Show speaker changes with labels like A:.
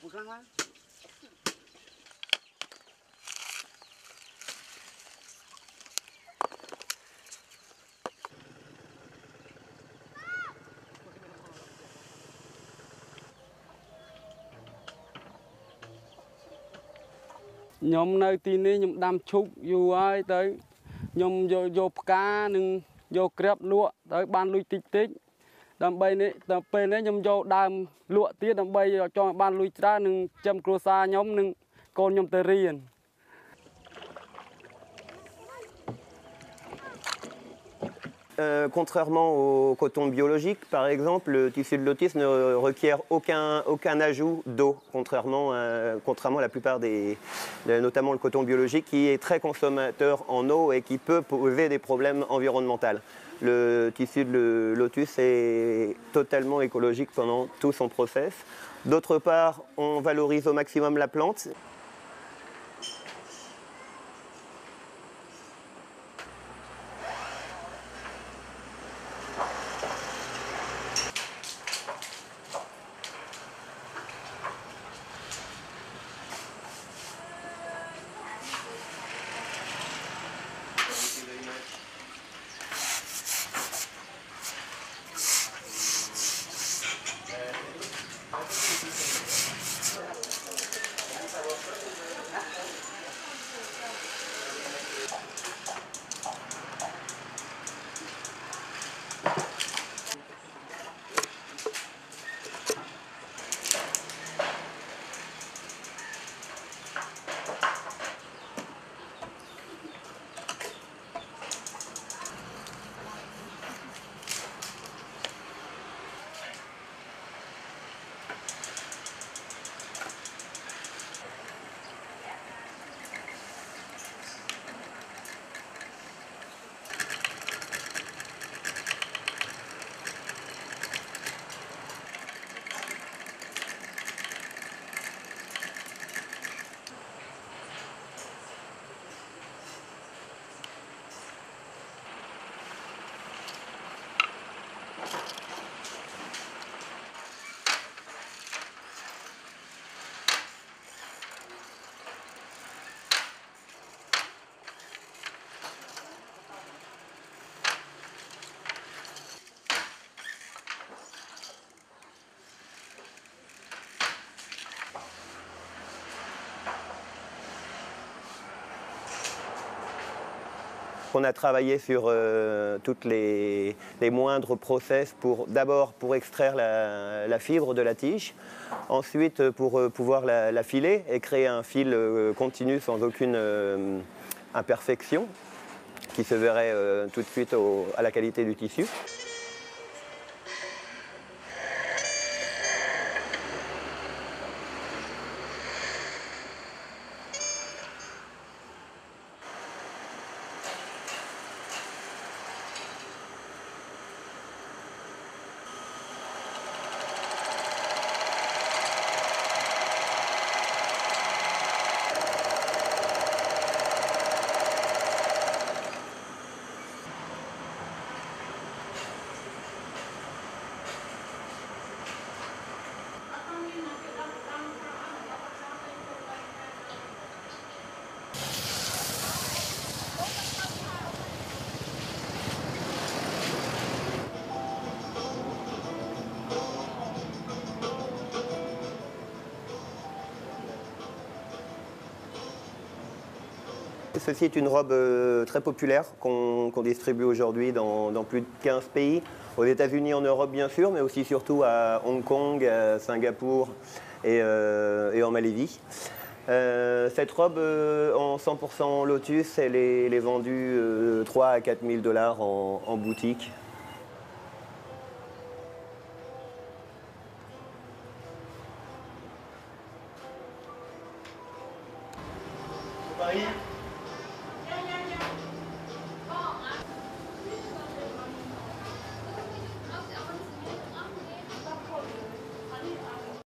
A: ខ្លាំងណាស់
B: ខ្ញុំនៅទីនេះខ្ញុំដាំឈូកយូរហើយទៅខ្ញុំយកយកផ្កានិងយកក្រាបលក់ទៅបានលុយតិចតិច ដើម្បីនេះដល់ពេលនេះខ្ញុំយកដើមលក់ទៀតដើម្បីឲ្យចង់ឲ្យបានលុយច្រើននិងចាំគ្រួសារខ្ញុំនិងកូនខ្ញុំទៅរៀន
C: Euh, contrairement au coton biologique, par exemple, le tissu de lotus ne requiert aucun, aucun ajout d'eau, contrairement, à- contrairement à la plupart des, notamment le coton biologique, qui est très consommateur en eau et qui peut poser des problèmes environnementaux. Le tissu de lotus est totalement écologique pendant tout son process. D'autre part, on valorise au maximum la plante. On a travaillé sur euh, toutes les, moindres process pour d'abord pour extraire la, fibre de la tige, ensuite pour euh, pouvoir la, filer et créer un fil euh, continu sans aucune euh, imperfection qui se verrait euh, tout de suite à la qualité du tissu. Ceci est une robe euh, très populaire qu'on distribue aujourd'hui dans, plus de 15 pays. Aux États-Unis, en Europe bien sûr, mais aussi surtout à Hong Kong, à Singapour et, euh, en Malaisie. Euh, cette robe en 100% lotus, elle est, vendue euh, 3 à 4 000 dollars en boutique.